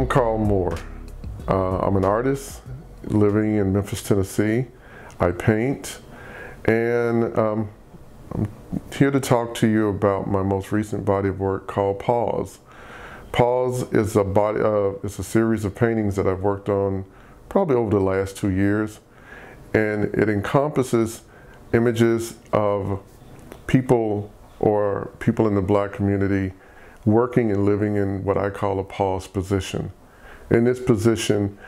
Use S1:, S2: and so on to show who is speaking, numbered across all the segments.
S1: I'm Carl Moore. Uh, I'm an artist living in Memphis, Tennessee. I paint and um, I'm here to talk to you about my most recent body of work called Pause. Pause is a body, uh, it's a series of paintings that I've worked on probably over the last two years and it encompasses images of people or people in the black community working and living in what I call a pause position. In this position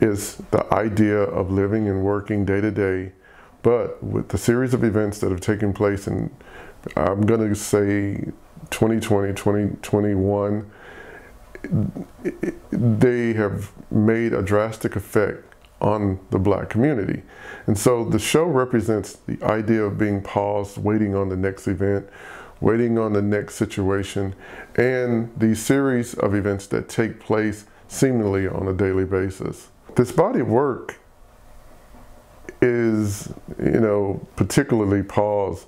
S1: is the idea of living and working day to day, but with the series of events that have taken place in, I'm going to say 2020, 2021, they have made a drastic effect on the black community. And so the show represents the idea of being paused, waiting on the next event, waiting on the next situation, and the series of events that take place seemingly on a daily basis. This body of work is, you know, particularly pause.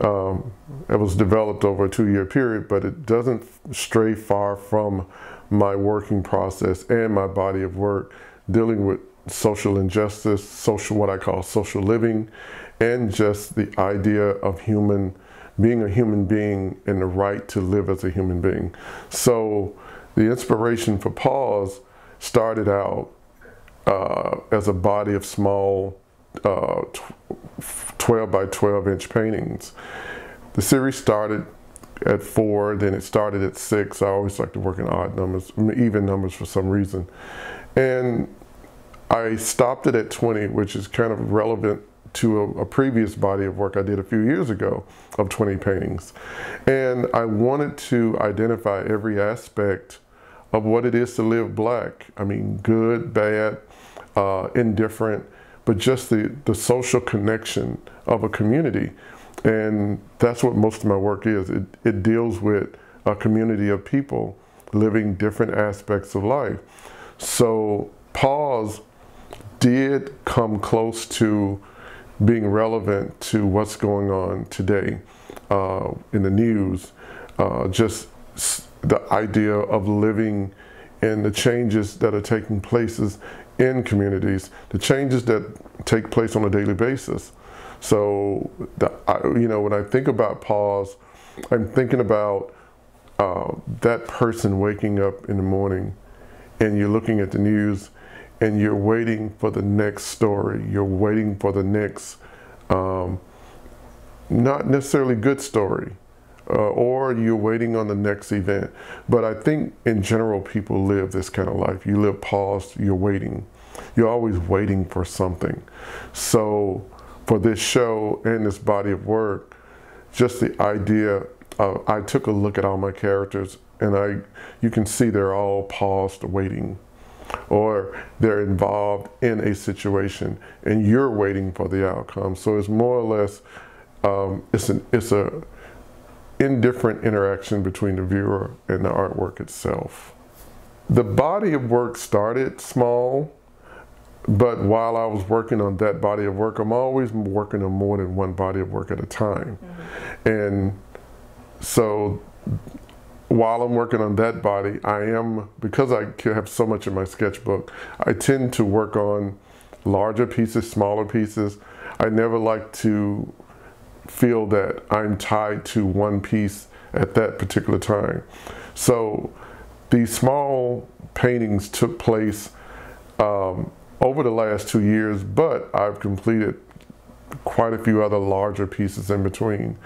S1: Um, it was developed over a two-year period, but it doesn't stray far from my working process and my body of work dealing with social injustice, social what I call social living, and just the idea of human being a human being and the right to live as a human being. So the inspiration for Pause started out uh, as a body of small uh, 12 by 12 inch paintings. The series started at four, then it started at six. I always like to work in odd numbers, even numbers for some reason. And I stopped it at 20, which is kind of relevant to a, a, previous body of work I did a few years ago of 20 paintings. And I wanted to identify every aspect of what it is to live black. I mean, good, bad, uh, indifferent, but just the, the social connection of a community. And that's what most of my work is. It, it deals with a community of people living different aspects of life. So pause did come close to being relevant to what's going on today uh, in the news, uh, just the idea of living and the changes that are taking places in communities, the changes that take place on a daily basis. So, the, I, you know, when I think about pause, I'm thinking about uh, that person waking up in the morning and you're looking at the news and you're waiting for the next story. You're waiting for the next, um, not necessarily good story, uh, or you're waiting on the next event. But I think in general, people live this kind of life. You live paused, you're waiting. You're always waiting for something. So for this show and this body of work, just the idea of, I took a look at all my characters and I, you can see they're all paused, waiting or they're involved in a situation and you're waiting for the outcome. So it's more or less, um, it's, an, it's a indifferent interaction between the viewer and the artwork itself. The body of work started small, but while I was working on that body of work, I'm always working on more than one body of work at a time. Mm -hmm. And so while I'm working on that body, I am, because I have so much in my sketchbook, I tend to work on larger pieces, smaller pieces. I never like to feel that I'm tied to one piece at that particular time. So these small paintings took place um, over the last two years, but I've completed quite a few other larger pieces in between.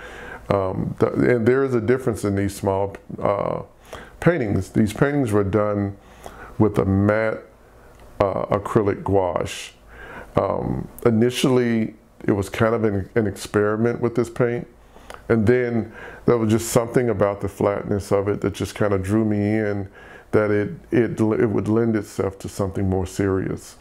S1: Um, the, and there is a difference in these small uh, paintings. These paintings were done with a matte uh, acrylic gouache. Um, initially, it was kind of an, an, experiment with this paint. And then there was just something about the flatness of it that just kind of drew me in that it, it, it would lend itself to something more serious.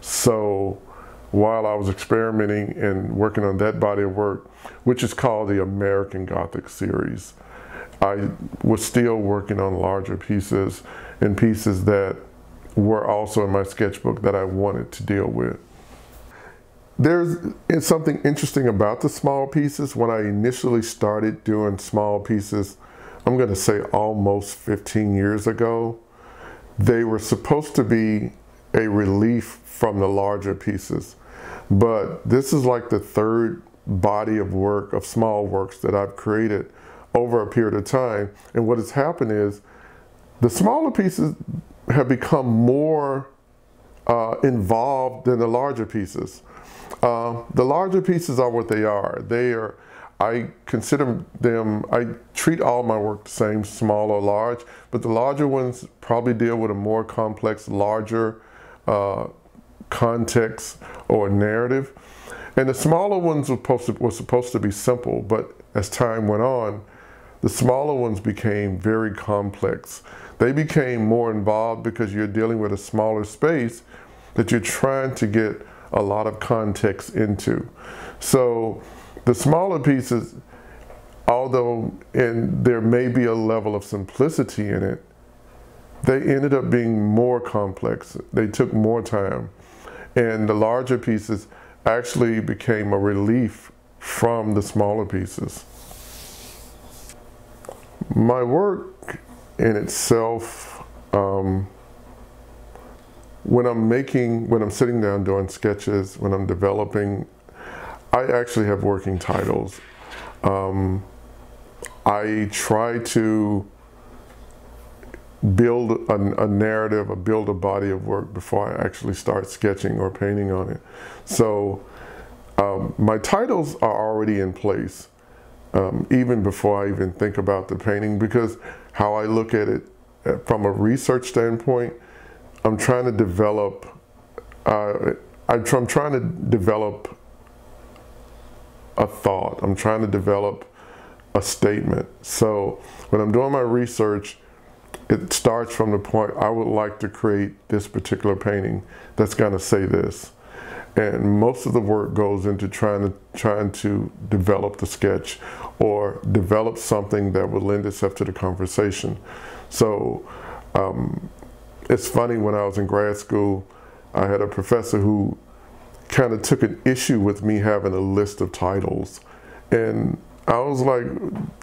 S1: So while I was experimenting and working on that body of work, which is called the American Gothic series. I was still working on larger pieces and pieces that were also in my sketchbook that I wanted to deal with. There's something interesting about the small pieces. When I initially started doing small pieces, I'm going to say almost 15 years ago, they were supposed to be a relief from the larger pieces. But this is like the third body of work, of small works that I've created over a period of time. And what has happened is the smaller pieces have become more uh, involved than the larger pieces. Uh, the larger pieces are what they are. They are, I consider them, I treat all my work the same, small or large, but the larger ones probably deal with a more complex, larger uh, context or narrative. And the smaller ones were supposed, to, were supposed to be simple, but as time went on, the smaller ones became very complex. They became more involved because you're dealing with a smaller space that you're trying to get a lot of context into. So the smaller pieces, although and there may be a level of simplicity in it, they ended up being more complex. They took more time. And the larger pieces actually became a relief from the smaller pieces. My work in itself, um, when I'm making, when I'm sitting down doing sketches, when I'm developing, I actually have working titles. Um, I try to build a, a, narrative or build a body of work before I actually start sketching or painting on it. So um, my titles are already in place um, even before I even think about the painting because how I look at it uh, from a research standpoint, I'm trying to develop, uh, I'm trying to develop a thought. I'm trying to develop a statement. So when I'm doing my research, it starts from the point I would like to create this particular painting that's going to say this. And most of the work goes into trying to trying to develop the sketch or develop something that would lend itself to the conversation. So um, it's funny when I was in grad school, I had a professor who kind of took an issue with me having a list of titles. And I was like,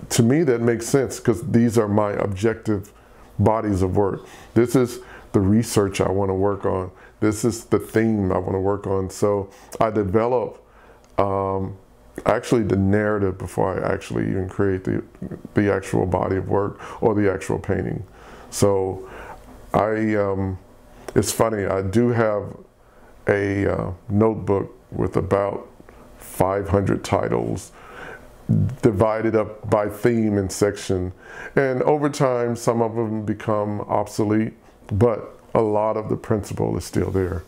S1: to me, that makes sense because these are my objective bodies of work. This is the research I want to work on. This is the theme I want to work on. So I develop um, actually the narrative before I actually even create the, the actual body of work or the actual painting. So I, um, it's funny, I do have a uh, notebook with about 500 titles divided up by theme and section. And over time, some of them become obsolete, but a lot of the principle is still there.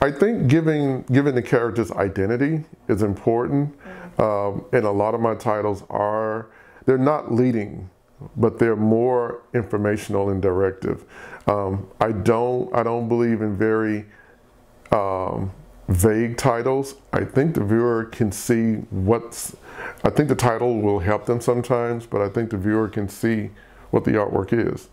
S1: I think giving, giving the characters identity is important. Um, and a lot of my titles are, they're not leading, but they're more informational and directive. Um, I don't, I don't believe in very um, vague titles. I think the viewer can see what's, I think the title will help them sometimes, but I think the viewer can see what the artwork is.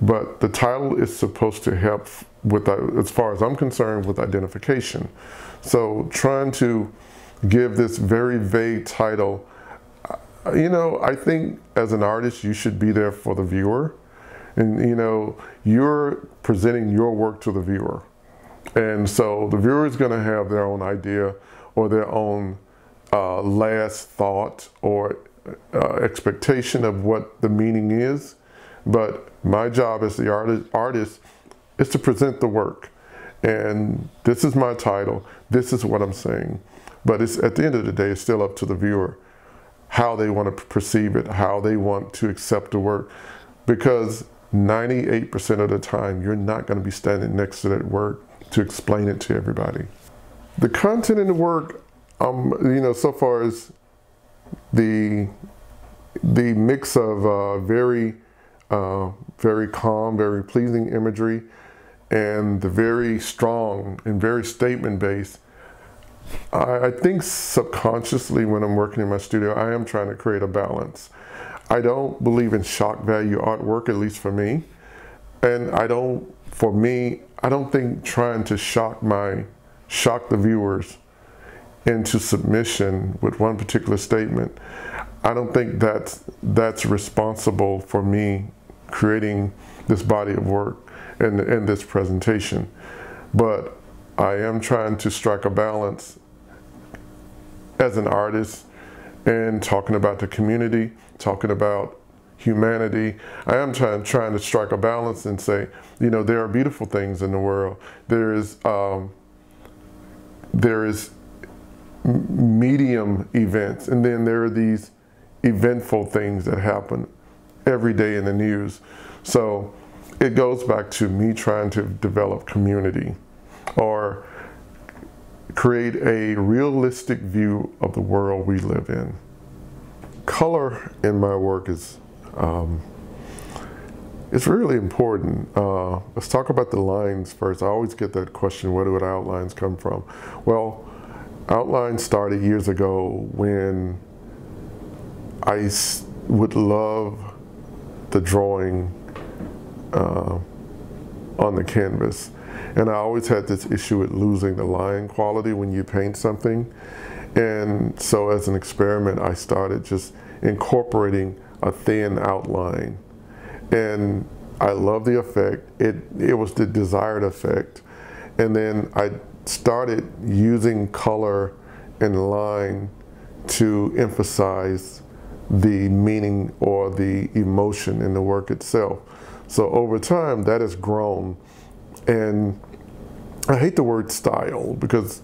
S1: But the title is supposed to help with, as far as I'm concerned, with identification. So trying to give this very vague title, uh, you know, I think as an artist, you should be there for the viewer. And, you know, you're presenting your work to the viewer. And so the viewer is going to have their own idea or their own uh, last thought or uh, expectation of what the meaning is. But my job as the artist, artist is to present the work. And this is my title. This is what I'm saying. But it's at the end of the day, it's still up to the viewer how they want to perceive it, how they want to accept the work. Because 98% of the time, you're not going to be standing next to that work to explain it to everybody. The content in the work, um, you know, so far as the the mix of uh, very, uh, very calm, very pleasing imagery, and the very strong and very statement based. I, I think subconsciously when I'm working in my studio, I am trying to create a balance. I don't believe in shock value artwork, at least for me. And I don't, for me, I don't think trying to shock my, shock the viewers into submission with one particular statement, I don't think that's, that's responsible for me creating this body of work and, and this presentation. But I am trying to strike a balance as an artist and talking about the community, talking about humanity. I am trying, trying to strike a balance and say, you know, there are beautiful things in the world. There is, um, there is medium events, and then there are these eventful things that happen every day in the news. So it goes back to me trying to develop community or create a realistic view of the world we live in. Color in my work is um, it's really important. Uh, let's talk about the lines first. I always get that question, where do the outlines come from? Well, outlines started years ago when I would love the drawing uh, on the canvas. And I always had this issue with losing the line quality when you paint something. And so as an experiment, I started just incorporating a thin outline. And I love the effect. It, it was the desired effect. And then I started using color and line to emphasize the meaning or the emotion in the work itself. So over time, that has grown. And I hate the word style because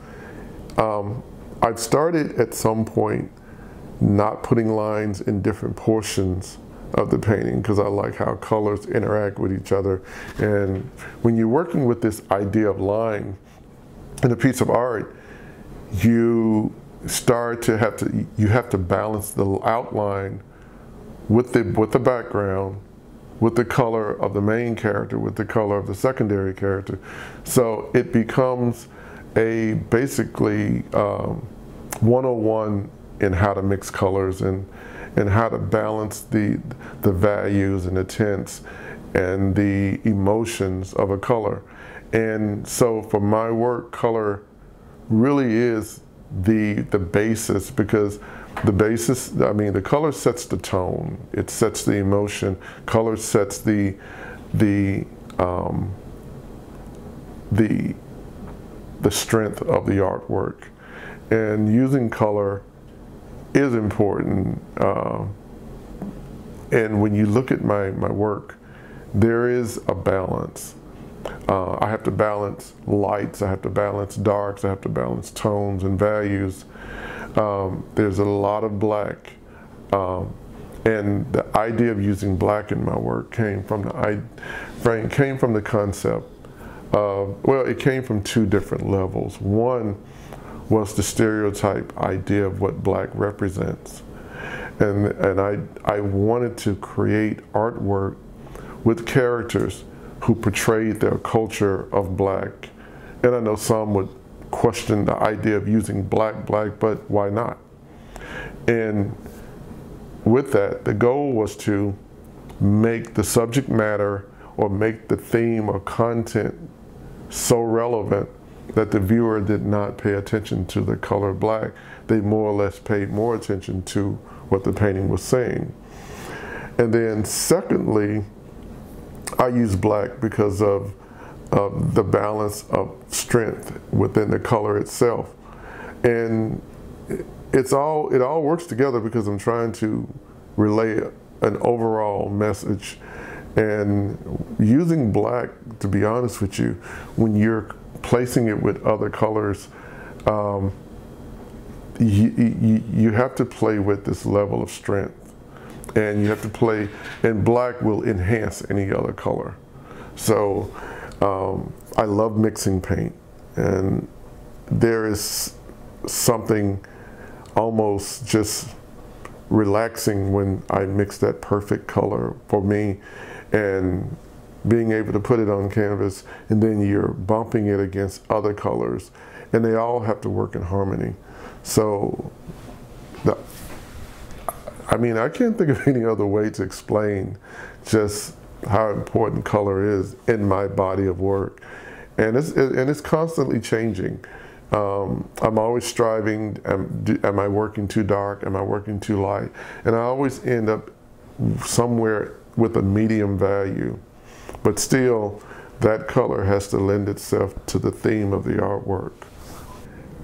S1: um, I've started at some point not putting lines in different portions of the painting because I like how colors interact with each other. And when you're working with this idea of line in a piece of art, you start to have to you have to balance the outline with the with the background with the color of the main character with the color of the secondary character. So it becomes a basically um, 101 in how to mix colors and and how to balance the the values and the tints and the emotions of a color and so for my work color really is the the basis because the basis I mean the color sets the tone. It sets the emotion. Color sets the the um, the the strength of the artwork. And using color is important uh, and when you look at my my work there is a balance uh, I have to balance lights, I have to balance darks, I have to balance tones and values. Um, there's a lot of black. Um, and the idea of using black in my work came from the I, came from the concept of, well, it came from two different levels. One was the stereotype idea of what black represents. And, and I, I wanted to create artwork with characters who portrayed their culture of black. And I know some would question the idea of using black, black, but why not? And with that, the goal was to make the subject matter or make the theme or content so relevant that the viewer did not pay attention to the color black. They more or less paid more attention to what the painting was saying. And then secondly, I use black because of, of the balance of strength within the color itself. And it's all, it all works together because I'm trying to relay an overall message. And using black, to be honest with you, when you're placing it with other colors, um, you, you, you have to play with this level of strength and you have to play, and black will enhance any other color. So um, I love mixing paint, and there is something almost just relaxing when I mix that perfect color for me and being able to put it on canvas and then you're bumping it against other colors and they all have to work in harmony. So the I mean, I can't think of any other way to explain just how important color is in my body of work. And it's, and it's constantly changing. Um, I'm always striving, am, am I working too dark? Am I working too light? And I always end up somewhere with a medium value but still that color has to lend itself to the theme of the artwork.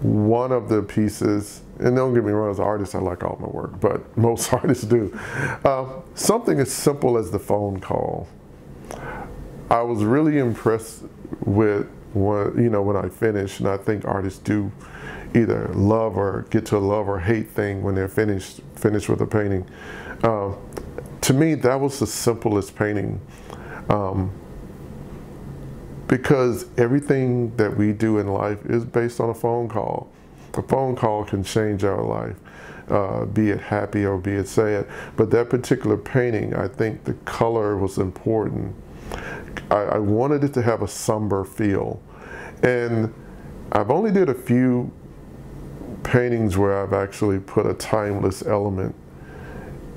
S1: One of the pieces, and don't get me wrong, as an artist, I like all my work, but most artists do. Uh, something as simple as the phone call. I was really impressed with when, you know, when I finished, and I think artists do either love or get to a love or hate thing when they're finished finished with a painting. Uh, to me, that was the simplest painting. Um, because everything that we do in life is based on a phone call. A phone call can change our life, uh, be it happy or be it sad. But that particular painting, I think the color was important. I, I wanted it to have a somber feel. And I've only did a few paintings where I've actually put a timeless element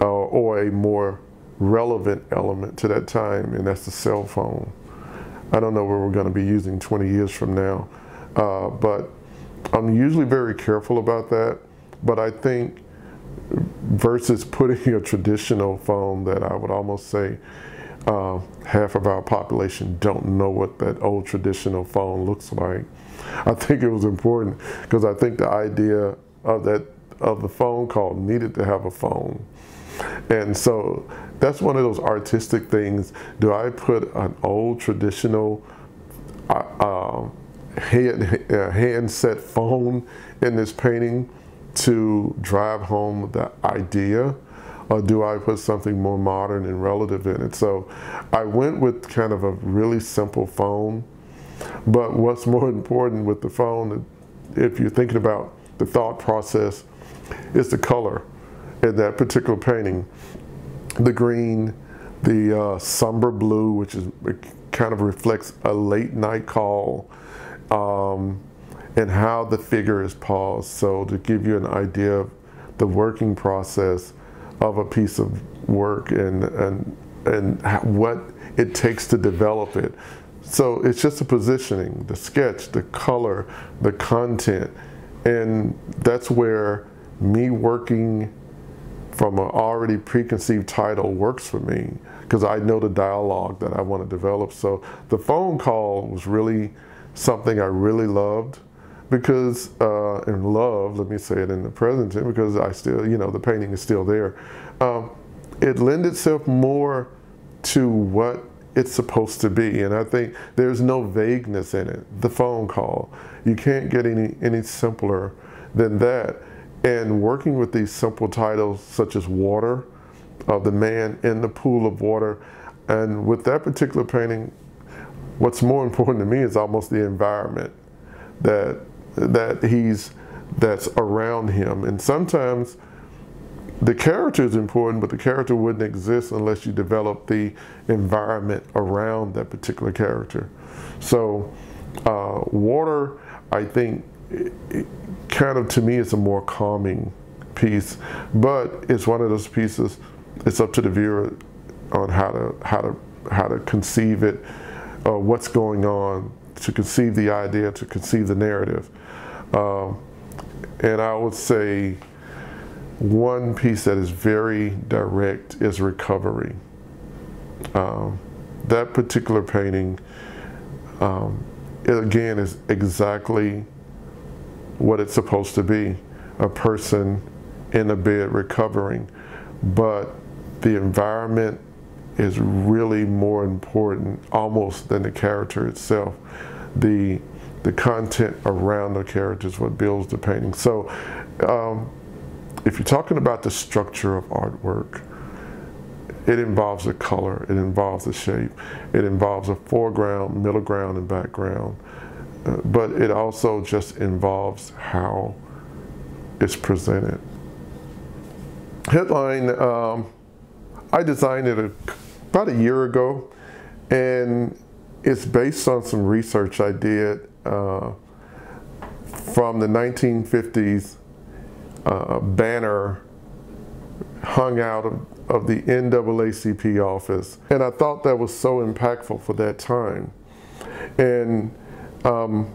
S1: uh, or a more relevant element to that time, and that's the cell phone. I don't know where we're going to be using 20 years from now, uh, but I'm usually very careful about that. But I think versus putting a traditional phone that I would almost say uh, half of our population don't know what that old traditional phone looks like. I think it was important because I think the idea of that of the phone call needed to have a phone. And so that's one of those artistic things. Do I put an old traditional uh, uh, hand, uh, handset phone in this painting to drive home the idea? Or do I put something more modern and relative in it? So I went with kind of a really simple phone. But what's more important with the phone, if you're thinking about the thought process, is the color in that particular painting. The green, the uh, somber blue, which is kind of reflects a late night call, um, and how the figure is paused. So to give you an idea of the working process of a piece of work and and and what it takes to develop it. So it's just the positioning, the sketch, the color, the content, and that's where me working from an already preconceived title works for me because I know the dialogue that I want to develop. So the phone call was really something I really loved because, uh, and love, let me say it in the present tense, because I still, you know, the painting is still there. Um, it lends itself more to what it's supposed to be. And I think there's no vagueness in it. The phone call, you can't get any, any simpler than that. And working with these simple titles such as Water, uh, the man in the pool of water, and with that particular painting, what's more important to me is almost the environment that that he's that's around him. And sometimes the character is important, but the character wouldn't exist unless you develop the environment around that particular character. So, uh, water, I think, it, it kind of to me is a more calming piece, but it's one of those pieces. It's up to the viewer on how to how to how to conceive it, uh, what's going on, to conceive the idea, to conceive the narrative. Um, and I would say one piece that is very direct is recovery. Um, that particular painting, um, it again, is exactly what it's supposed to be a person in a bed recovering. But the environment is really more important almost than the character itself. The the content around the character is what builds the painting. So um, if you're talking about the structure of artwork, it involves the color, it involves the shape, it involves a foreground, middle ground, and background but it also just involves how it's presented. Headline, um, I designed it a, about a year ago, and it's based on some research I did uh, from the 1950s uh, banner hung out of, of the NAACP office. And I thought that was so impactful for that time. And um,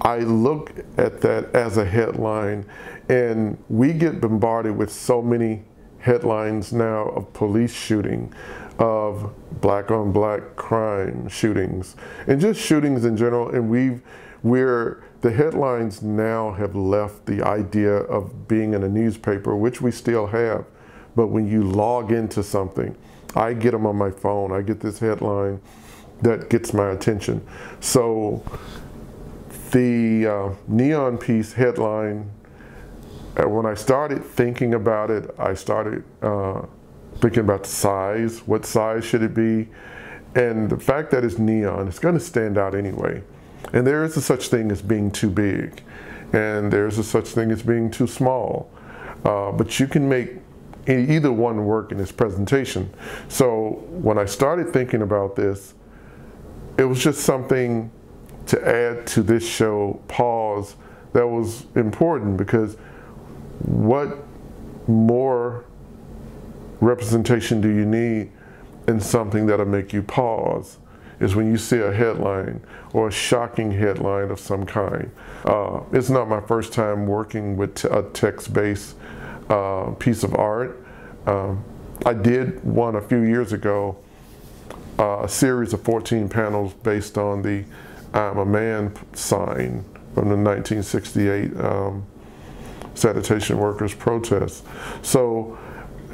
S1: I look at that as a headline, and we get bombarded with so many headlines now of police shooting, of black on black crime shootings and just shootings in general. And we've, we're, the headlines now have left the idea of being in a newspaper, which we still have. But when you log into something, I get them on my phone, I get this headline that gets my attention. So the uh, neon piece headline, uh, when I started thinking about it, I started uh, thinking about the size, what size should it be? And the fact that it's neon, it's gonna stand out anyway. And there is a such thing as being too big. And there's a such thing as being too small. Uh, but you can make either one work in this presentation. So when I started thinking about this, it was just something to add to this show, pause, that was important because what more representation do you need in something that'll make you pause is when you see a headline or a shocking headline of some kind. Uh, it's not my first time working with a text-based uh, piece of art. Um, I did one a few years ago, uh, a series of 14 panels based on the I'm a man sign from the 1968 um, sanitation workers protest. So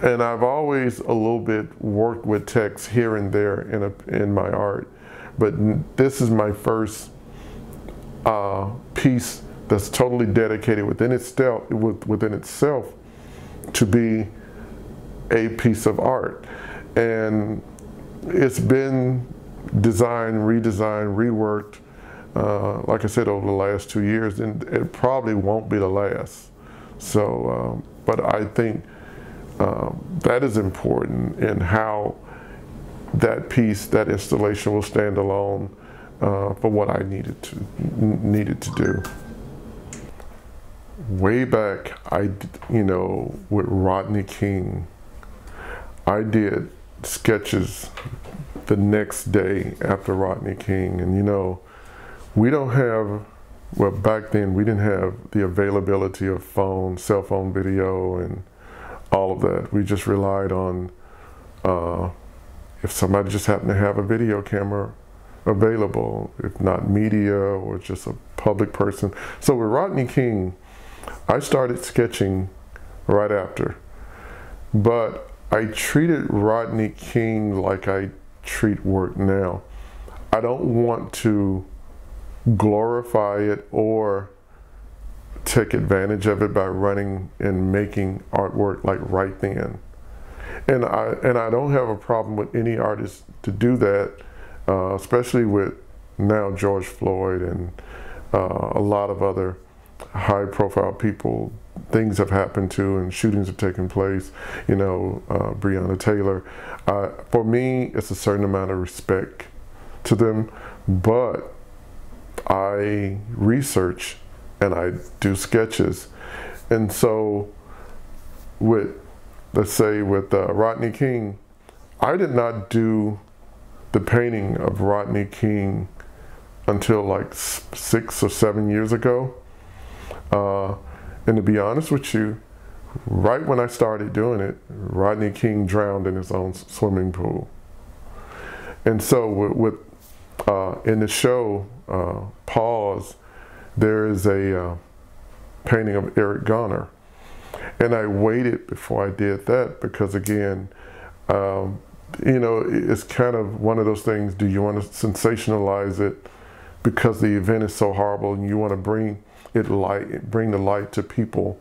S1: and I've always a little bit worked with text here and there in, a, in my art, but this is my first uh, piece that's totally dedicated within itself, within itself to be a piece of art. And it's been designed, redesigned, reworked, uh, like I said, over the last two years, and it probably won't be the last. So, um, but I think um, that is important in how that piece, that installation will stand alone uh, for what I needed to needed to do. Way back, I you know with Rodney King, I did sketches the next day after Rodney King, and you know we don't have well back then we didn't have the availability of phone, cell phone video, and all of that. We just relied on uh, if somebody just happened to have a video camera available, if not media or just a public person. So with Rodney King, I started sketching right after. But I treated Rodney King like I treat work now. I don't want to glorify it or take advantage of it by running and making artwork like right then. And I and I don't have a problem with any artist to do that, uh, especially with now George Floyd and uh, a lot of other high-profile people. Things have happened to, and shootings have taken place. You know, uh, Breonna Taylor. Uh, for me, it's a certain amount of respect to them, but I research and I do sketches. And so with, let's say with uh, Rodney King, I did not do the painting of Rodney King until like six or seven years ago. Uh, and to be honest with you, right when I started doing it, Rodney King drowned in his own swimming pool. And so with, with uh, in the show, uh, Pause, there is a uh, painting of Eric Garner. And I waited before I did that because again, um, you know, it's kind of one of those things, do you want to sensationalize it because the event is so horrible and you want to bring it light, bring the light to people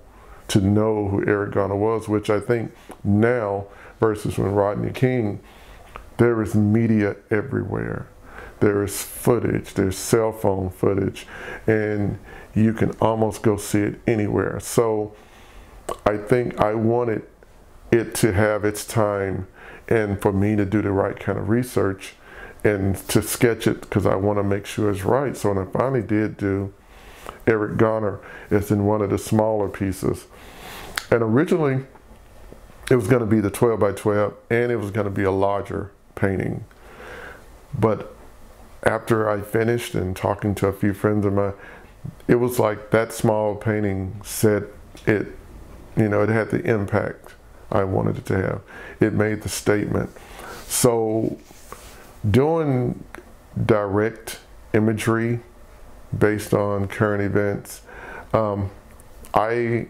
S1: to know who Eric Garner was, which I think now versus when Rodney King, there is media everywhere there is footage, there's cell phone footage, and you can almost go see it anywhere. So I think I wanted it to have its time and for me to do the right kind of research and to sketch it because I want to make sure it's right. So when I finally did do Eric Garner, it's in one of the smaller pieces. And originally, it was going to be the 12 by 12 and it was going to be a larger painting. But after I finished and talking to a few friends of mine, it was like that small painting said it, you know, it had the impact I wanted it to have. It made the statement. so doing direct imagery based on current events, um, I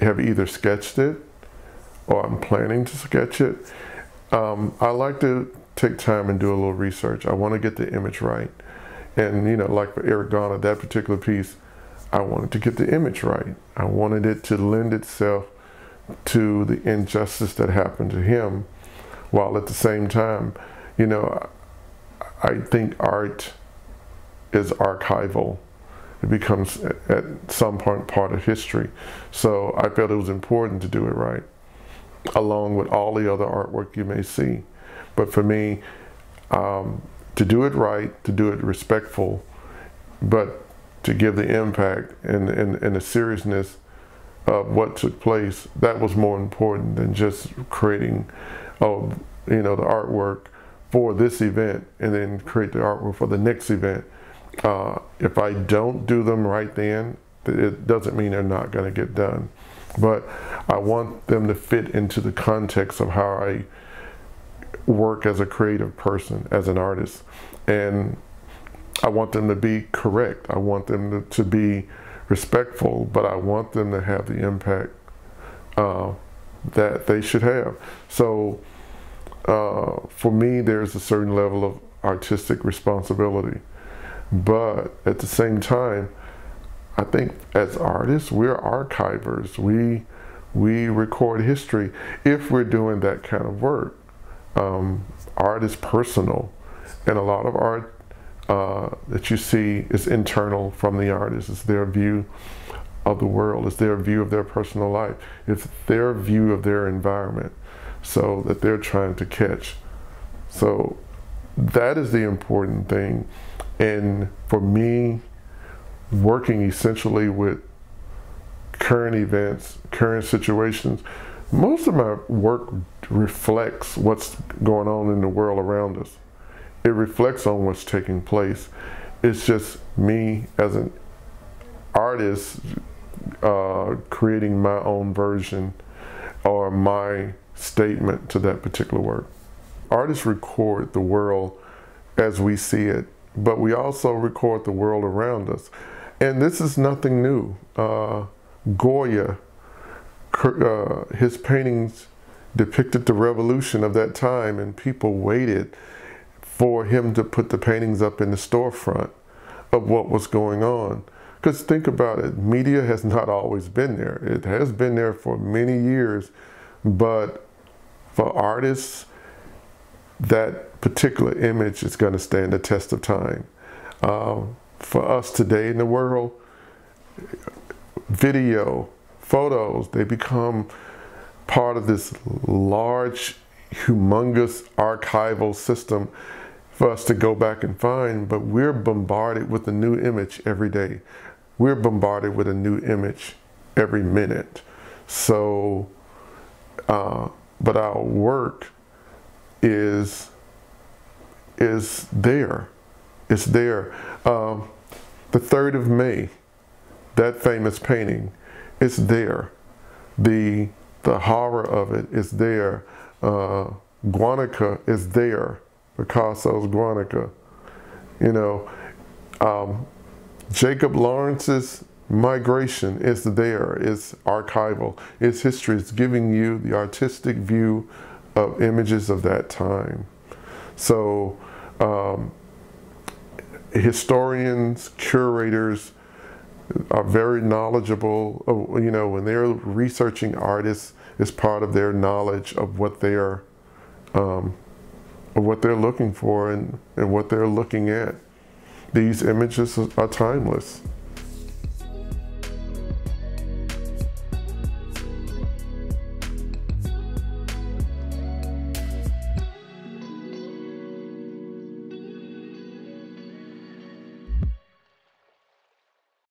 S1: have either sketched it or I'm planning to sketch it. Um, I like to take time and do a little research. I want to get the image right. And, you know, like for Eric Garner, that particular piece, I wanted to get the image right. I wanted it to lend itself to the injustice that happened to him, while at the same time, you know, I think art is archival. It becomes at some point part of history. So I felt it was important to do it right, along with all the other artwork you may see. But for me, um, to do it right, to do it respectful, but to give the impact and, and, and the seriousness of what took place, that was more important than just creating, oh, you know, the artwork for this event and then create the artwork for the next event. Uh, if I don't do them right then, it doesn't mean they're not going to get done. But I want them to fit into the context of how I work as a creative person, as an artist. And I want them to be correct. I want them to, to be respectful, but I want them to have the impact uh, that they should have. So uh, for me, there's a certain level of artistic responsibility. But at the same time, I think as artists, we're archivers. We we record history if we're doing that kind of work. Um, art is personal, and a lot of art uh, that you see is internal from the artist. It's their view of the world. It's their view of their personal life. It's their view of their environment so that they're trying to catch. So that is the important thing. And for me, working essentially with current events, current situations, most of my work reflects what's going on in the world around us. It reflects on what's taking place. It's just me as an artist uh, creating my own version or my statement to that particular work. Artists record the world as we see it, but we also record the world around us. And this is nothing new. Uh, Goya, uh, his paintings depicted the revolution of that time, and people waited for him to put the paintings up in the storefront of what was going on. Because think about it, media has not always been there. It has been there for many years, but for artists, that particular image is going to stand the test of time. Um, for us today in the world, video, photos, they become part of this large, humongous archival system for us to go back and find, but we're bombarded with a new image every day. We're bombarded with a new image every minute. So, uh, but our work is is there. It's there. Um, the 3rd of May, that famous painting, it's there. The, the horror of it is there. Uh, Guernica is there. Picasso's Guernica. You know, um, Jacob Lawrence's migration is there, it's archival, it's history, it's giving you the artistic view of images of that time. So um, historians, curators are very knowledgeable, you know, when they're researching artists, it's part of their knowledge of what they are, um, of what they're looking for and, and what they're looking at. These images are timeless.